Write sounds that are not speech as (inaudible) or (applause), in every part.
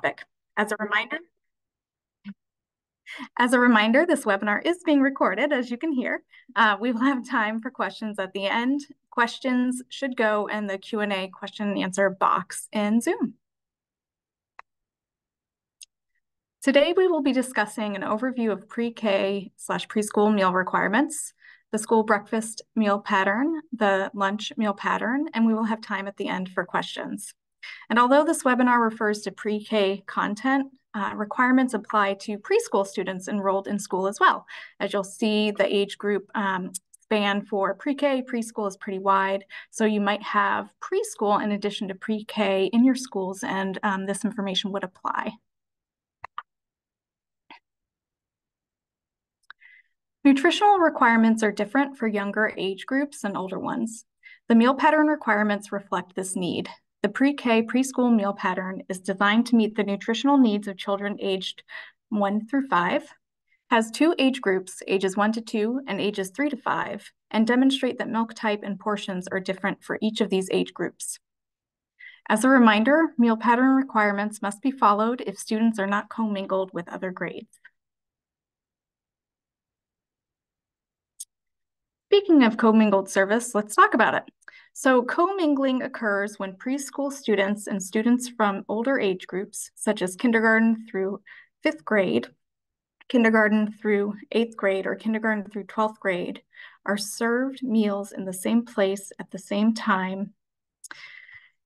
topic. As a reminder, as a reminder, this webinar is being recorded, as you can hear. Uh, we will have time for questions at the end. Questions should go in the Q&A question and answer box in Zoom. Today, we will be discussing an overview of pre-K slash preschool meal requirements, the school breakfast meal pattern, the lunch meal pattern, and we will have time at the end for questions. And although this webinar refers to pre-K content, uh, requirements apply to preschool students enrolled in school as well. As you'll see, the age group um, span for pre-K, preschool is pretty wide. So you might have preschool in addition to pre-K in your schools, and um, this information would apply. Nutritional requirements are different for younger age groups and older ones. The meal pattern requirements reflect this need. The pre-K preschool meal pattern is designed to meet the nutritional needs of children aged 1 through 5, has two age groups, ages 1 to 2 and ages 3 to 5, and demonstrate that milk type and portions are different for each of these age groups. As a reminder, meal pattern requirements must be followed if students are not commingled with other grades. Speaking of commingled service, let's talk about it. So commingling occurs when preschool students and students from older age groups, such as kindergarten through fifth grade, kindergarten through eighth grade, or kindergarten through 12th grade, are served meals in the same place at the same time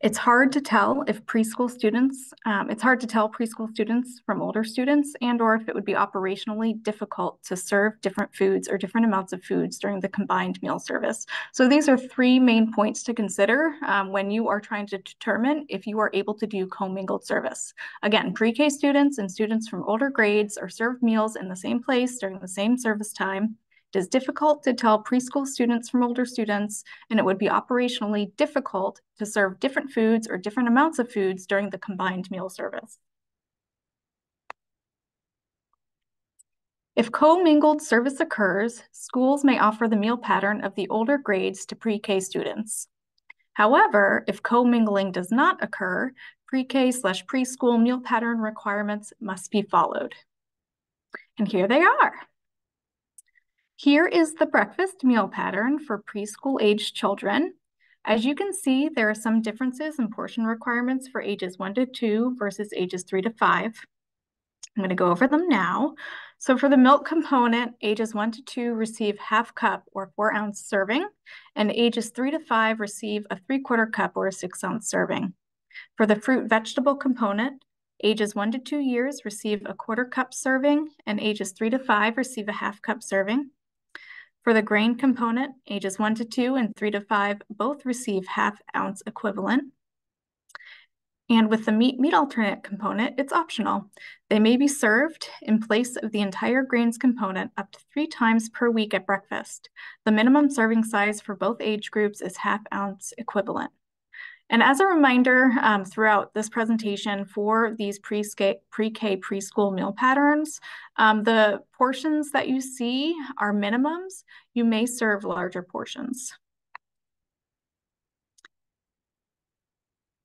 it's hard to tell if preschool students, um, it's hard to tell preschool students from older students and or if it would be operationally difficult to serve different foods or different amounts of foods during the combined meal service. So these are three main points to consider um, when you are trying to determine if you are able to do commingled service. Again, pre-K students and students from older grades are served meals in the same place during the same service time. It is difficult to tell preschool students from older students, and it would be operationally difficult to serve different foods or different amounts of foods during the combined meal service. If commingled service occurs, schools may offer the meal pattern of the older grades to pre-K students. However, if commingling does not occur, pre-K slash preschool meal pattern requirements must be followed. And here they are. Here is the breakfast meal pattern for preschool age children. As you can see, there are some differences in portion requirements for ages 1 to 2 versus ages 3 to 5. I'm going to go over them now. So for the milk component, ages 1 to 2 receive half cup or 4 ounce serving, and ages 3 to 5 receive a 3 quarter cup or a 6 ounce serving. For the fruit vegetable component, ages 1 to 2 years receive a quarter cup serving, and ages 3 to 5 receive a half cup serving. For the grain component, ages 1 to 2 and 3 to 5 both receive half ounce equivalent. And with the meat meat alternate component, it's optional. They may be served in place of the entire grains component up to three times per week at breakfast. The minimum serving size for both age groups is half ounce equivalent. And as a reminder, um, throughout this presentation for these pre-K preschool meal patterns, um, the portions that you see are minimums. You may serve larger portions.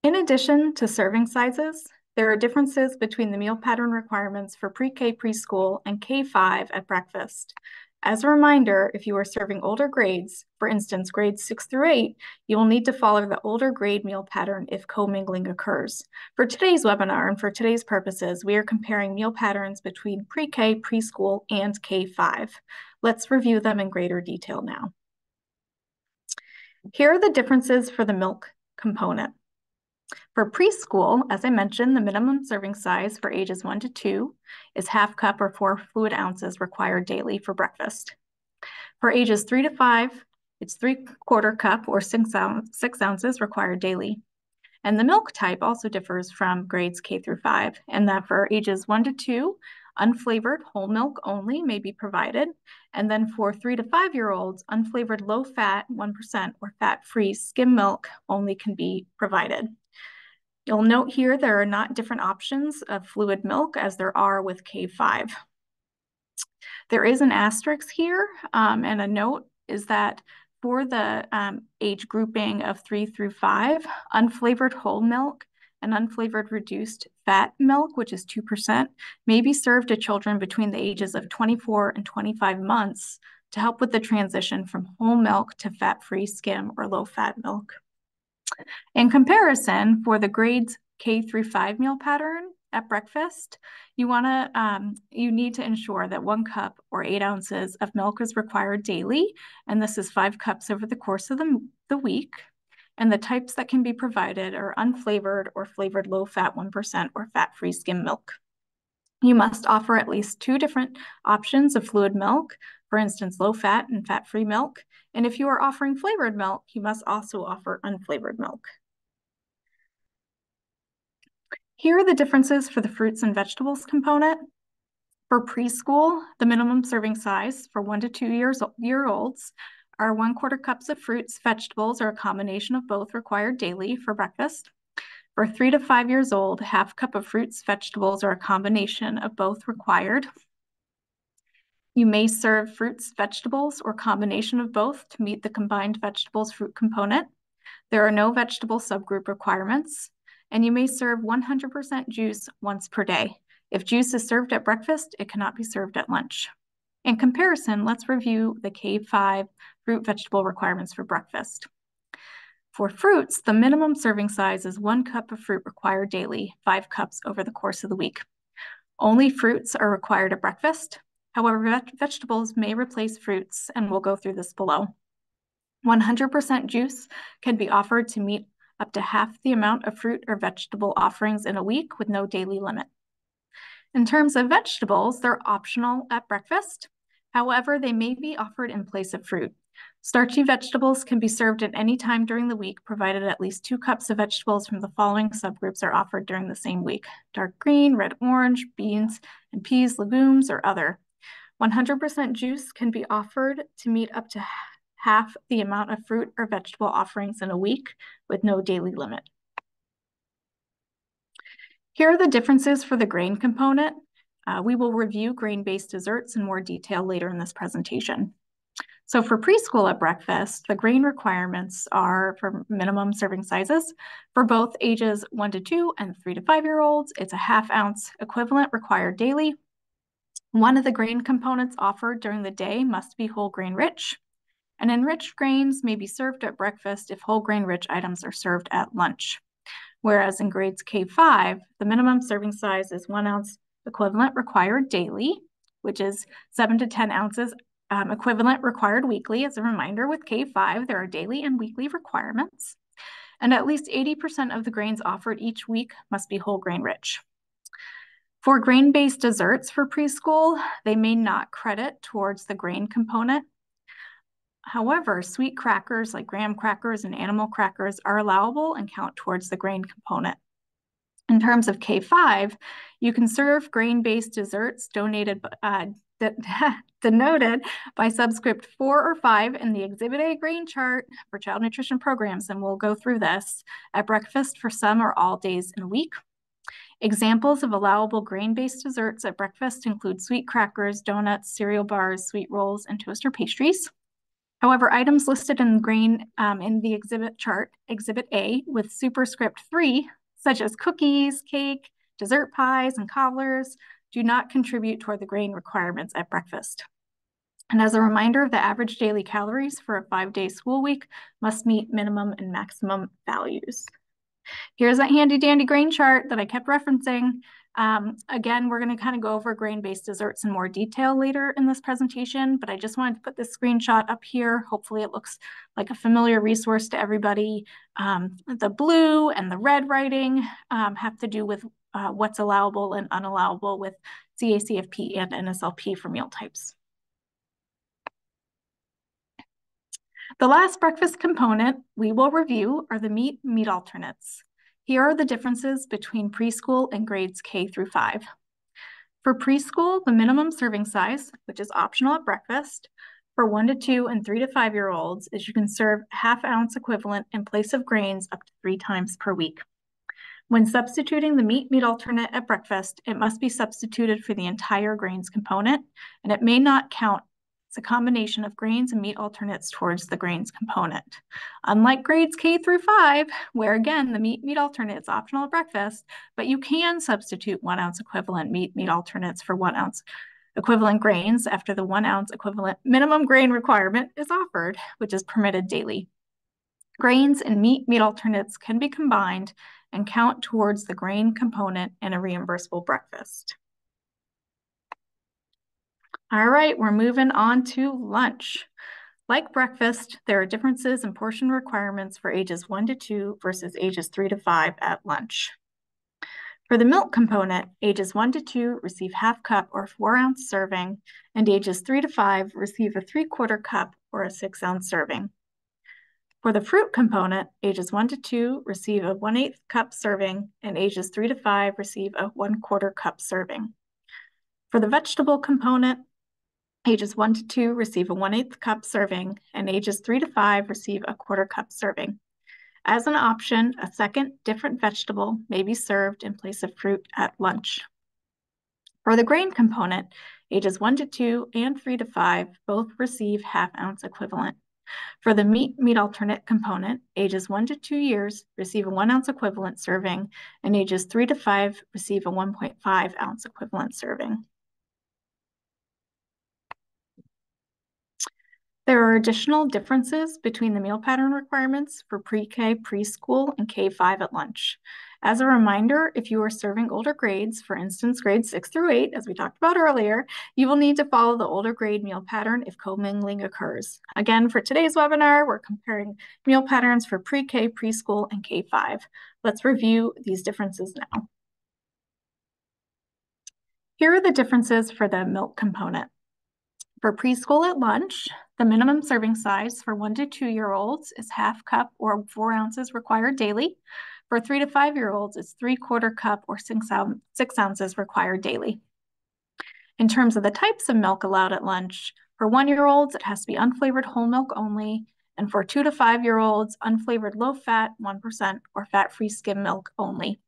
In addition to serving sizes, there are differences between the meal pattern requirements for pre-K preschool and K-5 at breakfast. As a reminder, if you are serving older grades, for instance, grades 6 through 8, you will need to follow the older grade meal pattern if commingling occurs. For today's webinar and for today's purposes, we are comparing meal patterns between pre-K, preschool, and K-5. Let's review them in greater detail now. Here are the differences for the milk component. For preschool, as I mentioned, the minimum serving size for ages 1 to 2 is half cup or 4 fluid ounces required daily for breakfast. For ages 3 to 5, it's 3 quarter cup or 6, ounce, 6 ounces required daily. And the milk type also differs from grades K through 5, and that for ages 1 to 2, unflavored whole milk only may be provided. And then for 3 to 5 year olds, unflavored low fat 1% or fat free skim milk only can be provided. You'll note here there are not different options of fluid milk as there are with K5. There is an asterisk here um, and a note is that for the um, age grouping of three through five, unflavored whole milk and unflavored reduced fat milk, which is 2%, may be served to children between the ages of 24 and 25 months to help with the transition from whole milk to fat-free skim or low-fat milk. In comparison, for the grades K through 5 meal pattern at breakfast, you want to um, you need to ensure that one cup or eight ounces of milk is required daily, and this is five cups over the course of the, the week. And the types that can be provided are unflavored or flavored low-fat 1% or fat-free skim milk. You must offer at least two different options of fluid milk, for instance, low fat and fat free milk. And if you are offering flavored milk, you must also offer unflavored milk. Here are the differences for the fruits and vegetables component. For preschool, the minimum serving size for one to two years year olds are one quarter cups of fruits, vegetables, or a combination of both required daily for breakfast. For three to five years old, half cup of fruits, vegetables, or a combination of both required. You may serve fruits, vegetables, or combination of both to meet the combined vegetables fruit component. There are no vegetable subgroup requirements, and you may serve 100% juice once per day. If juice is served at breakfast, it cannot be served at lunch. In comparison, let's review the K5 fruit vegetable requirements for breakfast. For fruits, the minimum serving size is one cup of fruit required daily, five cups over the course of the week. Only fruits are required at breakfast. However, vegetables may replace fruits, and we'll go through this below. 100% juice can be offered to meet up to half the amount of fruit or vegetable offerings in a week with no daily limit. In terms of vegetables, they're optional at breakfast. However, they may be offered in place of fruit. Starchy vegetables can be served at any time during the week, provided at least two cups of vegetables from the following subgroups are offered during the same week dark green, red orange, beans, and peas, legumes, or other. 100% juice can be offered to meet up to half the amount of fruit or vegetable offerings in a week with no daily limit. Here are the differences for the grain component. Uh, we will review grain-based desserts in more detail later in this presentation. So for preschool at breakfast, the grain requirements are for minimum serving sizes. For both ages one to two and three to five year olds, it's a half ounce equivalent required daily one of the grain components offered during the day must be whole grain rich, and enriched grains may be served at breakfast if whole grain rich items are served at lunch. Whereas in grades K5, the minimum serving size is one ounce equivalent required daily, which is seven to 10 ounces um, equivalent required weekly. As a reminder, with K5, there are daily and weekly requirements. And at least 80% of the grains offered each week must be whole grain rich. For grain-based desserts for preschool, they may not credit towards the grain component. However, sweet crackers like graham crackers and animal crackers are allowable and count towards the grain component. In terms of K5, you can serve grain-based desserts donated, uh, (laughs) denoted by subscript four or five in the Exhibit A grain chart for child nutrition programs, and we'll go through this at breakfast for some or all days in a week. Examples of allowable grain-based desserts at breakfast include sweet crackers, donuts, cereal bars, sweet rolls, and toaster pastries. However, items listed in grain um, in the exhibit chart, Exhibit A, with superscript 3, such as cookies, cake, dessert pies, and cobblers, do not contribute toward the grain requirements at breakfast. And as a reminder, the average daily calories for a five-day school week must meet minimum and maximum values. Here's that handy dandy grain chart that I kept referencing. Um, again, we're going to kind of go over grain-based desserts in more detail later in this presentation, but I just wanted to put this screenshot up here. Hopefully it looks like a familiar resource to everybody. Um, the blue and the red writing um, have to do with uh, what's allowable and unallowable with CACFP and NSLP for meal types. The last breakfast component we will review are the meat meat alternates. Here are the differences between preschool and grades K through 5. For preschool, the minimum serving size, which is optional at breakfast, for 1 to 2 and 3 to 5 year olds is you can serve half ounce equivalent in place of grains up to three times per week. When substituting the meat meat alternate at breakfast, it must be substituted for the entire grains component, and it may not count It's a combination of grains and meat alternates towards the grains component. Unlike grades K through five, where again, the meat meat alternate is optional at breakfast, but you can substitute one ounce equivalent meat meat alternates for one ounce equivalent grains after the one ounce equivalent minimum grain requirement is offered, which is permitted daily. Grains and meat meat alternates can be combined and count towards the grain component in a reimbursable breakfast. All right, we're moving on to lunch. Like breakfast, there are differences in portion requirements for ages one to two versus ages three to five at lunch. For the milk component, ages one to two receive half cup or four ounce serving, and ages three to five receive a three quarter cup or a six ounce serving. For the fruit component, ages one to two receive a one eighth cup serving, and ages three to five receive a one quarter cup serving. For the vegetable component, Ages 1 to 2 receive a 1 8th cup serving, and ages 3 to 5 receive a quarter cup serving. As an option, a second different vegetable may be served in place of fruit at lunch. For the grain component, ages 1 to 2 and 3 to 5 both receive half ounce equivalent. For the meat meat alternate component, ages 1 to 2 years receive a 1 ounce equivalent serving, and ages 3 to 5 receive a 1.5 ounce equivalent serving. There are additional differences between the meal pattern requirements for pre-K, preschool, and K-5 at lunch. As a reminder, if you are serving older grades, for instance, grades 6 through 8, as we talked about earlier, you will need to follow the older grade meal pattern if commingling occurs. Again, for today's webinar, we're comparing meal patterns for pre-K, preschool, and K-5. Let's review these differences now. Here are the differences for the milk component. For preschool at lunch, the minimum serving size for one to two year olds is half cup or four ounces required daily. For three to five year olds, it's three quarter cup or six, six ounces required daily. In terms of the types of milk allowed at lunch, for one year olds, it has to be unflavored whole milk only. And for two to five year olds, unflavored low fat, 1%, or fat free skim milk only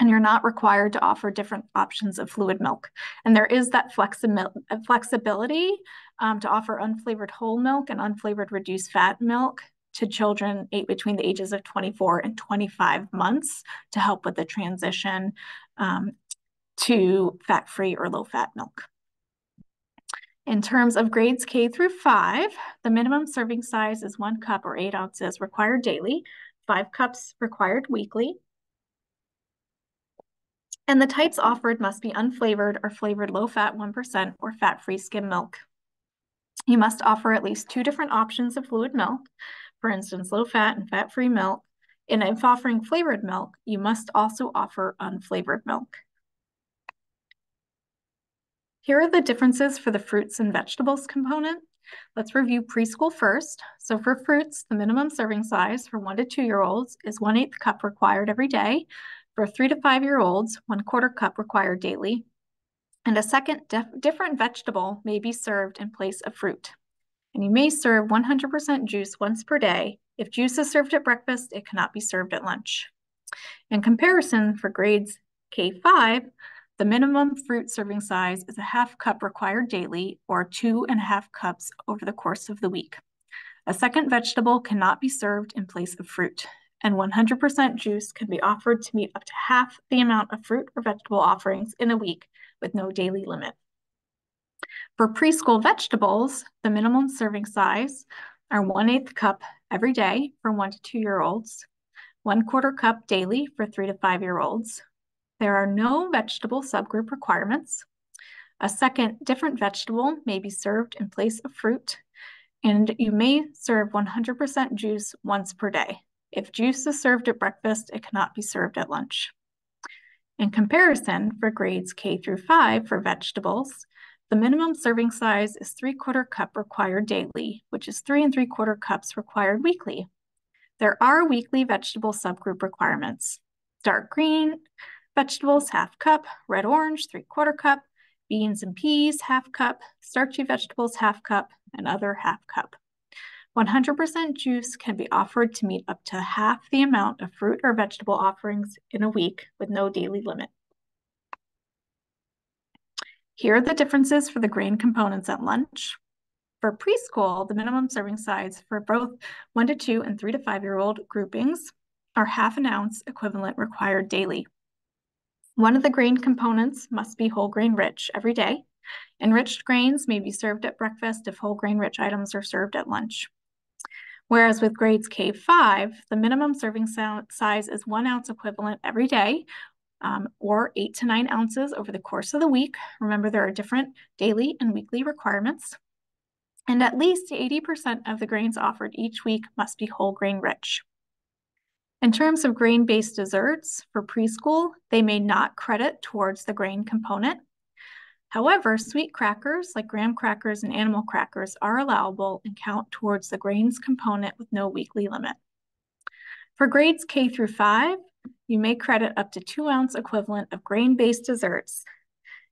and you're not required to offer different options of fluid milk. And there is that flexibility um, to offer unflavored whole milk and unflavored reduced fat milk to children between the ages of 24 and 25 months to help with the transition um, to fat-free or low-fat milk. In terms of grades K through five, the minimum serving size is one cup or eight ounces required daily, five cups required weekly, and the types offered must be unflavored or flavored low-fat 1% or fat-free skim milk. You must offer at least two different options of fluid milk, for instance, low-fat and fat-free milk. And if offering flavored milk, you must also offer unflavored milk. Here are the differences for the fruits and vegetables component. Let's review preschool first. So for fruits, the minimum serving size for one to two year olds is one eighth cup required every day, for three to five year olds, one quarter cup required daily, and a second different vegetable may be served in place of fruit. And you may serve 100% juice once per day. If juice is served at breakfast, it cannot be served at lunch. In comparison, for grades K5, the minimum fruit serving size is a half cup required daily or two and a half cups over the course of the week. A second vegetable cannot be served in place of fruit and 100% juice can be offered to meet up to half the amount of fruit or vegetable offerings in a week with no daily limit. For preschool vegetables, the minimum serving size are 1 8th cup every day for 1 to 2 year olds, 1 quarter cup daily for 3 to 5 year olds. There are no vegetable subgroup requirements. A second different vegetable may be served in place of fruit, and you may serve 100% juice once per day. If juice is served at breakfast, it cannot be served at lunch. In comparison, for grades K through 5 for vegetables, the minimum serving size is 3 quarter cup required daily, which is 3 and 3 quarter cups required weekly. There are weekly vegetable subgroup requirements. Dark green vegetables, half cup, red orange, 3 quarter cup, beans and peas, half cup, starchy vegetables, half cup, and other half cup. 100% juice can be offered to meet up to half the amount of fruit or vegetable offerings in a week with no daily limit. Here are the differences for the grain components at lunch. For preschool, the minimum serving size for both one to two and three to five year old groupings are half an ounce equivalent required daily. One of the grain components must be whole grain rich every day. Enriched grains may be served at breakfast if whole grain rich items are served at lunch. Whereas with grades K5, the minimum serving size is one ounce equivalent every day, um, or eight to nine ounces over the course of the week. Remember, there are different daily and weekly requirements. And at least 80% of the grains offered each week must be whole grain rich. In terms of grain-based desserts for preschool, they may not credit towards the grain component. However, sweet crackers like graham crackers and animal crackers are allowable and count towards the grains component with no weekly limit. For grades K through 5, you may credit up to two ounce equivalent of grain-based desserts,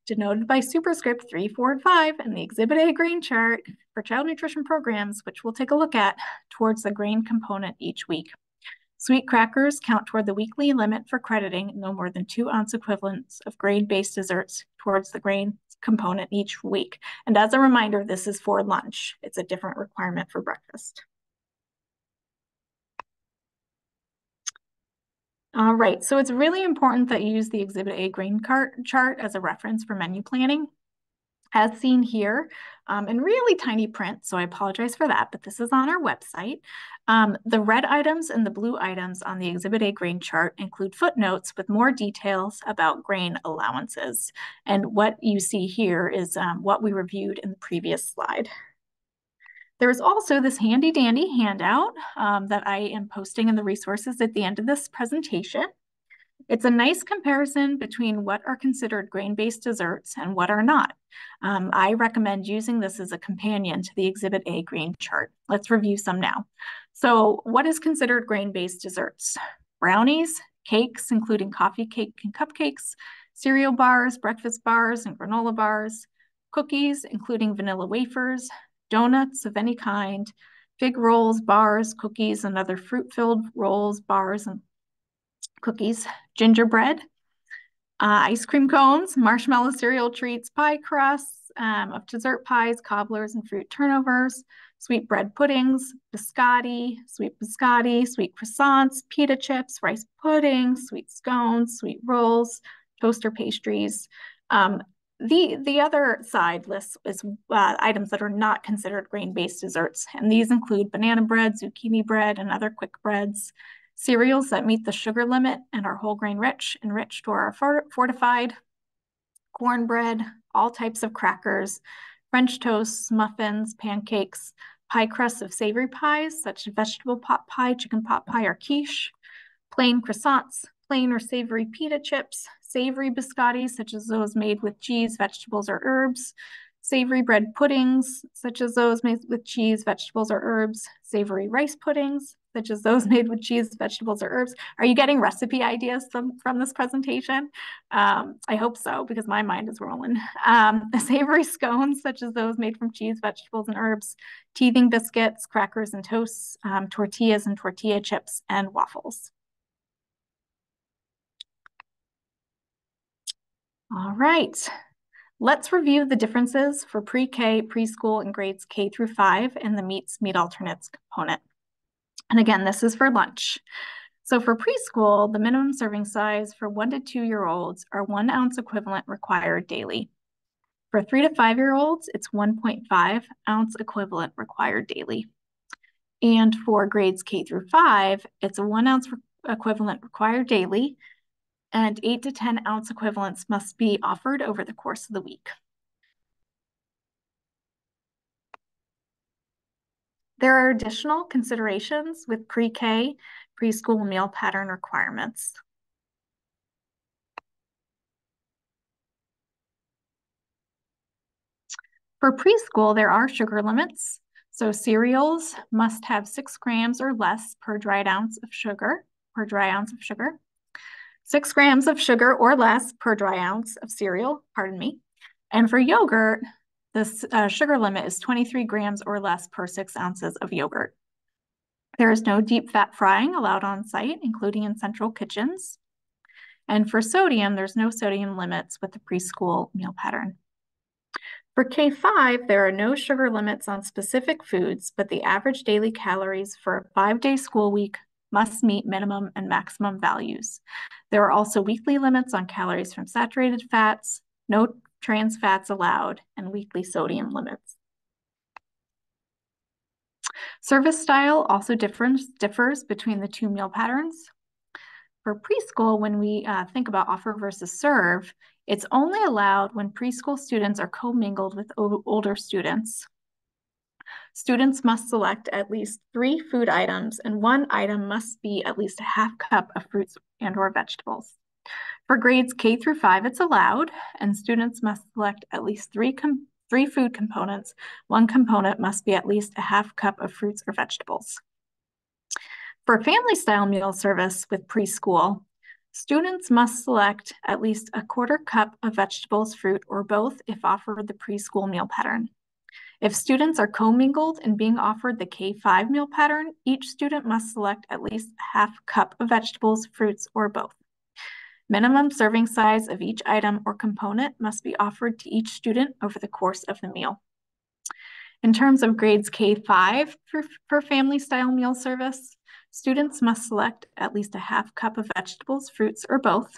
denoted by superscript 3, 4, and 5 in the Exhibit A grain chart for child nutrition programs, which we'll take a look at towards the grain component each week. Sweet crackers count toward the weekly limit for crediting no more than two ounce equivalents of grain-based desserts towards the grain component each week. And as a reminder, this is for lunch. It's a different requirement for breakfast. All right, so it's really important that you use the Exhibit A grain cart chart as a reference for menu planning as seen here um, in really tiny print, so I apologize for that, but this is on our website. Um, the red items and the blue items on the Exhibit A grain chart include footnotes with more details about grain allowances. And what you see here is um, what we reviewed in the previous slide. There is also this handy dandy handout um, that I am posting in the resources at the end of this presentation. It's a nice comparison between what are considered grain-based desserts and what are not. Um, I recommend using this as a companion to the Exhibit A grain chart. Let's review some now. So what is considered grain-based desserts? Brownies, cakes, including coffee cake and cupcakes, cereal bars, breakfast bars, and granola bars, cookies, including vanilla wafers, donuts of any kind, fig rolls, bars, cookies, and other fruit-filled rolls, bars, and cookies, gingerbread, uh, ice cream cones, marshmallow cereal treats, pie crusts, um, of dessert pies, cobblers, and fruit turnovers, sweet bread puddings, biscotti, sweet biscotti, sweet croissants, pita chips, rice pudding, sweet scones, sweet rolls, toaster pastries. Um, the, the other side list is uh, items that are not considered grain-based desserts, and these include banana bread, zucchini bread, and other quick breads, cereals that meet the sugar limit and are whole grain rich, enriched or are fortified, cornbread, all types of crackers, French toasts, muffins, pancakes, pie crusts of savory pies, such as vegetable pot pie, chicken pot pie, or quiche, plain croissants, plain or savory pita chips, savory biscottis, such as those made with cheese, vegetables, or herbs, savory bread puddings, such as those made with cheese, vegetables, or herbs, savory rice puddings, such as those (laughs) made with cheese, vegetables, or herbs. Are you getting recipe ideas from, from this presentation? Um, I hope so, because my mind is rolling. (laughs) Um, (laughs) savory scones, such as those made from cheese, vegetables, and herbs, teething biscuits, crackers and toasts, um, tortillas and tortilla chips, and waffles. All right. Let's review the differences for pre-K, preschool, and grades K through 5 in the meats, meat alternates component. And again, this is for lunch. So for preschool, the minimum serving size for one to two year olds are one ounce equivalent required daily. For three to five year olds, it's 1.5 ounce equivalent required daily. And for grades K through five, it's a one ounce equivalent required daily and 8 to 10 ounce equivalents must be offered over the course of the week. There are additional considerations with pre-K preschool meal pattern requirements. For preschool, there are sugar limits. So cereals must have six grams or less per dried ounce of sugar, per dry ounce of sugar six grams of sugar or less per dry ounce of cereal, pardon me. And for yogurt, the uh, sugar limit is 23 grams or less per six ounces of yogurt. There is no deep fat frying allowed on site, including in central kitchens. And for sodium, there's no sodium limits with the preschool meal pattern. For K5, there are no sugar limits on specific foods, but the average daily calories for a five-day school week must meet minimum and maximum values. There are also weekly limits on calories from saturated fats, no trans fats allowed, and weekly sodium limits. Service style also differs, differs between the two meal patterns. For preschool, when we uh, think about offer versus serve, it's only allowed when preschool students are commingled with older students. Students must select at least three food items and one item must be at least a half cup of fruits and or vegetables. For grades K through 5, it's allowed, and students must select at least three, three food components. One component must be at least a half cup of fruits or vegetables. For family style meal service with preschool, students must select at least a quarter cup of vegetables, fruit, or both if offered the preschool meal pattern. If students are commingled and being offered the K5 meal pattern, each student must select at least a half cup of vegetables, fruits, or both. Minimum serving size of each item or component must be offered to each student over the course of the meal. In terms of grades K5 for, for family style meal service, students must select at least a half cup of vegetables, fruits, or both,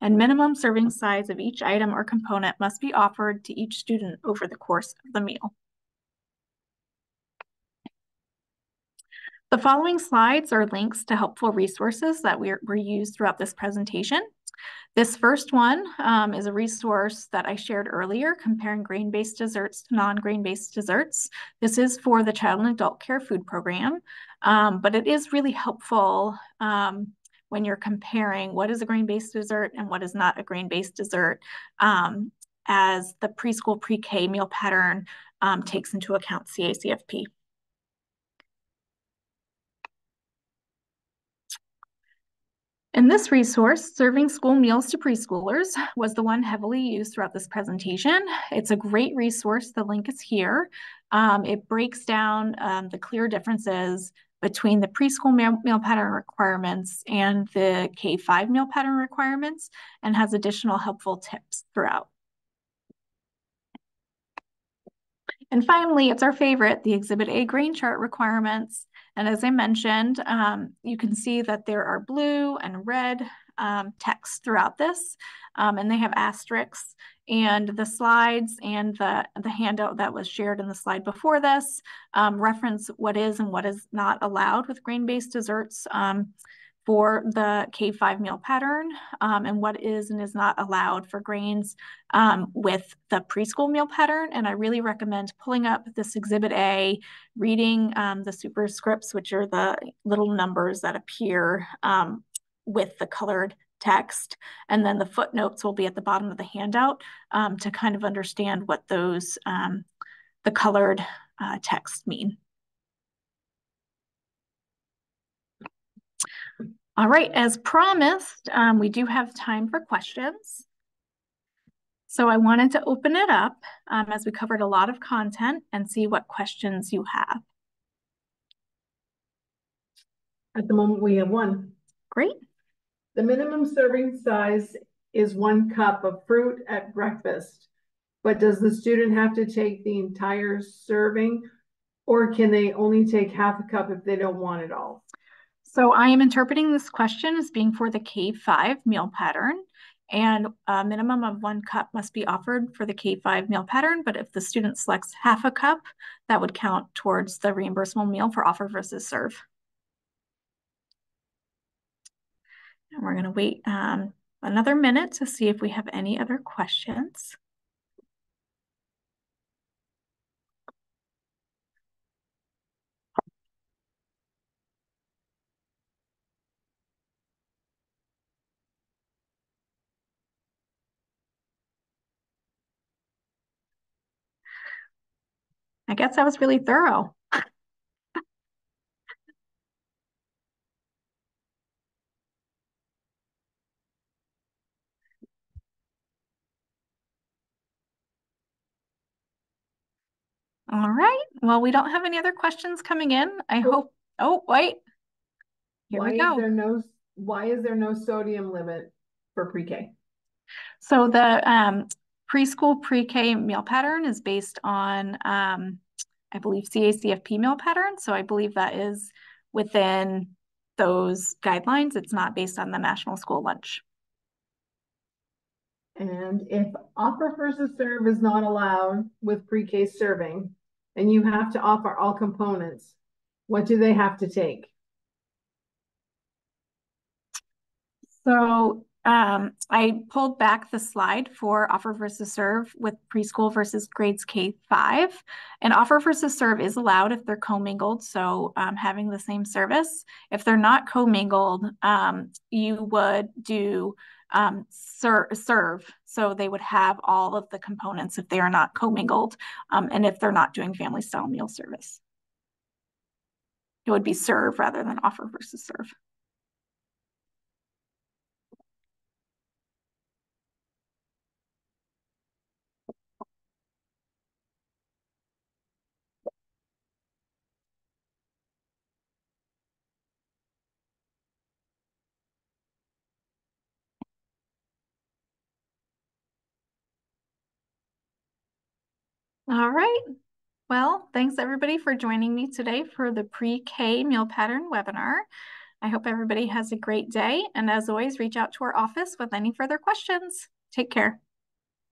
and minimum serving size of each item or component must be offered to each student over the course of the meal. The following slides are links to helpful resources that were, were used throughout this presentation. This first one um, is a resource that I shared earlier, comparing grain-based desserts to non-grain-based desserts. This is for the Child and Adult Care Food Program, um, but it is really helpful um, when you're comparing what is a grain-based dessert and what is not a grain-based dessert um, as the preschool pre-K meal pattern um, takes into account CACFP. In this resource, Serving School Meals to Preschoolers was the one heavily used throughout this presentation. It's a great resource. The link is here. Um, it breaks down um, the clear differences between the preschool meal, meal, pattern requirements and the K-5 meal pattern requirements and has additional helpful tips throughout. And finally, it's our favorite, the Exhibit A grain chart requirements. And as I mentioned, um, you can see that there are blue and red um, text throughout this, um, and they have asterisks. And the slides and the, the handout that was shared in the slide before this um, reference what is and what is not allowed with grain-based desserts. For the K5 meal pattern um, and what is and is not allowed for grains um, with the preschool meal pattern. And I really recommend pulling up this Exhibit A, reading um, the superscripts, which are the little numbers that appear um, with the colored text. And then the footnotes will be at the bottom of the handout um, to kind of understand what those, um, the colored uh, text mean. All right, as promised, um, we do have time for questions. So I wanted to open it up um, as we covered a lot of content and see what questions you have. At the moment, we have one. Great. The minimum serving size is one cup of fruit at breakfast, but does the student have to take the entire serving or can they only take half a cup if they don't want it all? So I am interpreting this question as being for the K5 meal pattern and a minimum of one cup must be offered for the K5 meal pattern, but if the student selects half a cup, that would count towards the reimbursable meal for offer versus serve. And we're gonna wait um, another minute to see if we have any other questions. I guess I was really thorough. All right. Well, we don't have any other questions coming in. I oh. hope. Oh, wait. Here why we go. Is there no, why is there no sodium limit for pre-K? So the um, preschool pre-K meal pattern is based on, um, I believe, CACFP meal pattern. So I believe that is within those guidelines. It's not based on the national school lunch. And if offer versus serve is not allowed with pre-K serving, and you have to offer all components, what do they have to take? So um, I pulled back the slide for offer versus serve with preschool versus grades K five. And offer versus serve is allowed if they're commingled, so um, having the same service. If they're not commingled, um, you would do um, ser serve. So they would have all of the components if they are not commingled um, and if they're not doing family style meal service. It would be serve rather than offer versus serve. All right. Well, thanks everybody for joining me today for the pre-K meal pattern webinar. I hope everybody has a great day. And as always, reach out to our office with any further questions. Take care.